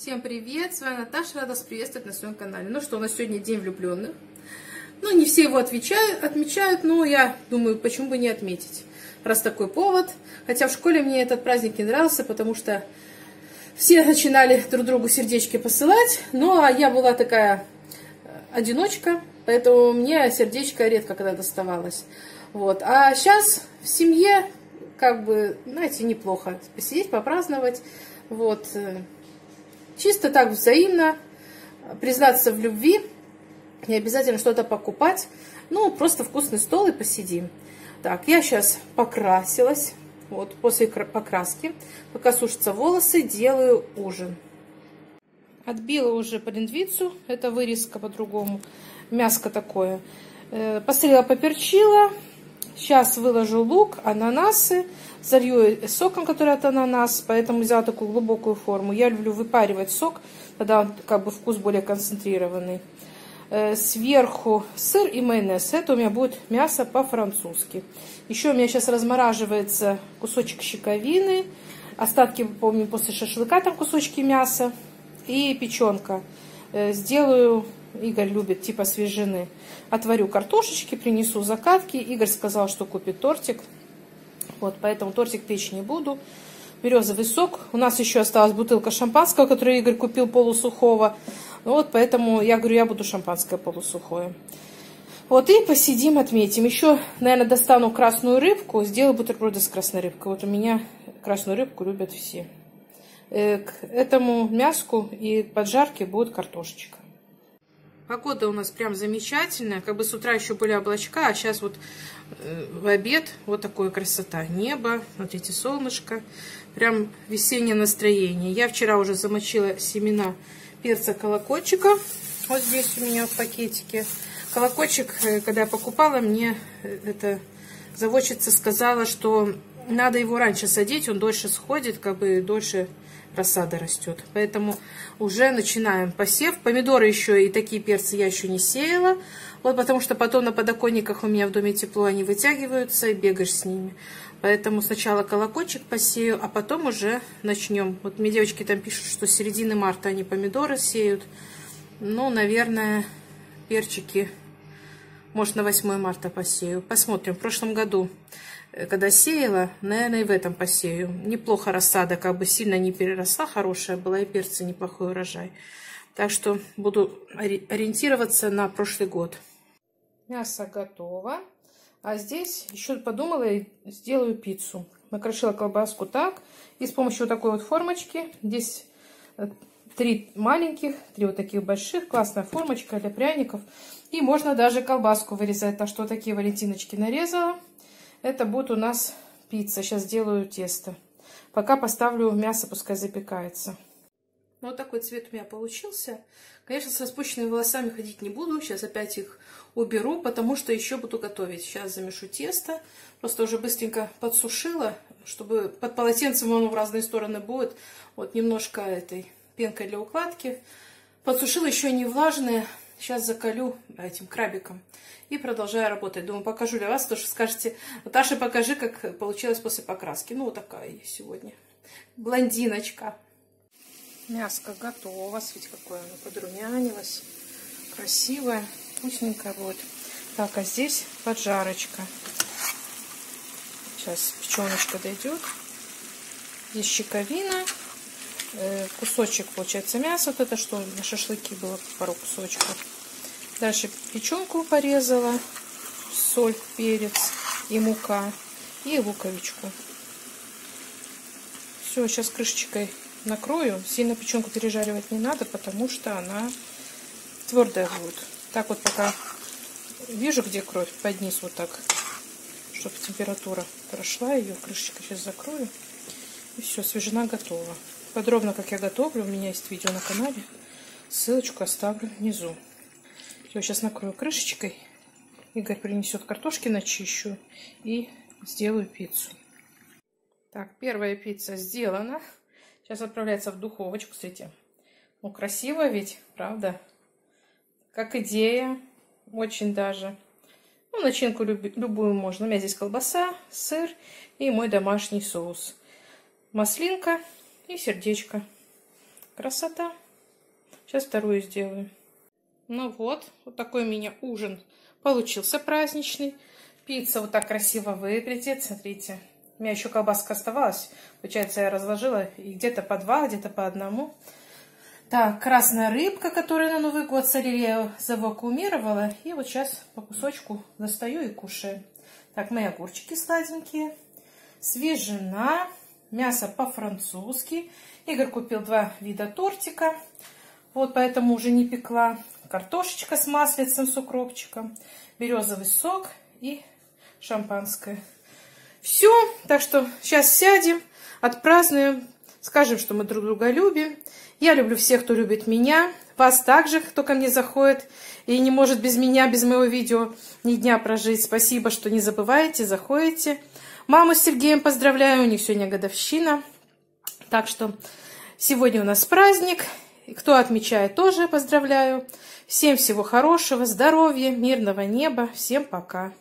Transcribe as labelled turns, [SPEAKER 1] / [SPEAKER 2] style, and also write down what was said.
[SPEAKER 1] Всем привет! С вами Наташа, рада вас приветствовать на своем канале. Ну что, у нас сегодня День влюбленных. Ну, не все его отвечают, отмечают, но я думаю, почему бы не отметить, раз такой повод. Хотя в школе мне этот праздник не нравился, потому что все начинали друг другу сердечки посылать, ну, а я была такая э, одиночка, поэтому мне сердечко редко когда доставалось. Вот. А сейчас в семье, как бы, знаете, неплохо посидеть, попраздновать. Вот. Чисто так взаимно признаться в любви, не обязательно что-то покупать. Ну, просто вкусный стол и посидим. Так, я сейчас покрасилась. Вот, после покраски, пока сушатся волосы, делаю ужин. Отбила уже полиндвицу, это вырезка по-другому, мяско такое. Э, посолила, поперчила. Сейчас выложу лук, ананасы, залью соком, который от ананас, поэтому взяла такую глубокую форму. Я люблю выпаривать сок, тогда как бы вкус более концентрированный. Э, сверху сыр и майонез. Это у меня будет мясо по-французски. Еще у меня сейчас размораживается кусочек щековины. Остатки, помню, после шашлыка там кусочки мяса. И печенка. Э, сделаю, Игорь любит, типа свежины. Отварю картошечки, принесу закатки. Игорь сказал, что купит тортик. Вот, поэтому тортик печь не буду. Березовый сок. У нас еще осталась бутылка шампанского, которую Игорь купил полусухого. Вот, поэтому я говорю, я буду шампанское полусухое. Вот, и посидим, отметим. Еще, наверное, достану красную рыбку, сделаю бутерброды с красной рыбкой. Вот у меня красную рыбку любят все. Э, к этому мяску и поджарке будет картошечка. Погода у нас прям замечательная. Как бы с утра еще были облачка, а сейчас вот э, в обед вот такая красота. Небо, смотрите, солнышко. Прям весеннее настроение. Я вчера уже замочила семена перца колокольчика. Вот здесь у меня в пакетике. Колокольчик, э, когда я покупала, мне э, это заводчица сказала, что надо его раньше садить, он дольше сходит, как бы дольше рассада растет. Поэтому уже начинаем посев. Помидоры еще и такие перцы я еще не сеяла. Вот потому что потом на подоконниках у меня в доме тепло, они вытягиваются и бегаешь с ними. Поэтому сначала колокольчик посею, а потом уже начнем. Вот мне девочки там пишут, что с середины марта они помидоры сеют. Ну, наверное, перчики, может, на 8 марта посею. Посмотрим. В прошлом году Э, когда сеяла, наверное, и в этом посею. Неплохо рассада, как бы сильно не переросла, хорошая была, и перцы неплохой урожай. Так что буду ориентироваться на прошлый год. Мясо готово. А здесь еще подумала и сделаю пиццу. Накрошила колбаску так. И с помощью вот такой вот формочки. Здесь э, три маленьких, три вот таких больших. Классная формочка для пряников. И можно даже колбаску вырезать. Так что такие валентиночки нарезала. Это будет у нас пицца. Сейчас сделаю тесто. Пока поставлю мясо, пускай запекается. Ну, вот такой цвет у меня получился. Конечно, с распущенными волосами ходить не буду. Сейчас опять их уберу, потому что еще буду готовить. Сейчас замешу тесто. Просто уже быстренько подсушила, чтобы под полотенцем оно в разные стороны будет. Вот немножко этой пенкой для укладки. Подсушила еще не влажное. Сейчас закалю этим крабиком и продолжаю работать. Думаю, покажу для вас, то что скажете, Наташа, покажи, как получилось после покраски. Ну, вот такая я сегодня. Блондиночка. Мяско готово. Смотрите, какое оно подрумянилось. Красивое, вкусненькое будет. Так, а здесь поджарочка. Сейчас печеночка дойдет. Здесь щековина. Э, кусочек, получается, мяса. Вот это что на шашлыки было, пару кусочков. Дальше печенку порезала, соль, перец и мука, и луковичку. Все, сейчас крышечкой накрою. Сильно печенку пережаривать не надо, потому что она твердая будет. Так вот пока вижу, где кровь, под низ вот так, чтобы температура прошла ее. Крышечкой сейчас закрою. И все, свежина готова. Подробно, как я готовлю, у меня есть видео на канале. Ссылочку оставлю внизу. Все, сейчас накрою крышечкой. Игорь принесет картошки начищу и сделаю пиццу. Так, первая пицца сделана. Сейчас отправляется в духовочку. Смотрите, ну красиво ведь, правда? Как идея, очень даже. Ну, начинку люб любую можно. У меня здесь колбаса, сыр и мой домашний соус. Маслинка и сердечко. Красота. Сейчас вторую сделаю. Ну вот, вот такой у меня ужин получился праздничный. Пицца вот так красиво выглядит. Смотрите, у меня еще колбаска оставалась. Получается, я разложила и где-то по два, где-то по одному. Так, красная рыбка, которую на Новый год солили, я завакуумировала. И вот сейчас по кусочку достаю и кушаю. Так, мои огурчики сладенькие. Свежина. Мясо по-французски. Игорь купил два вида тортика. Вот поэтому уже не пекла. Картошечка с маслицем, с укропчиком. Березовый сок и шампанское. Все. Так что сейчас сядем, отпразднуем. Скажем, что мы друг друга любим. Я люблю всех, кто любит меня. Вас также, кто ко мне заходит и не может без меня, без моего видео ни дня прожить. Спасибо, что не забываете, заходите. Маму с Сергеем поздравляю, у них сегодня годовщина. Так что сегодня у нас праздник. Кто отмечает, тоже поздравляю. Всем всего хорошего, здоровья, мирного неба. Всем пока.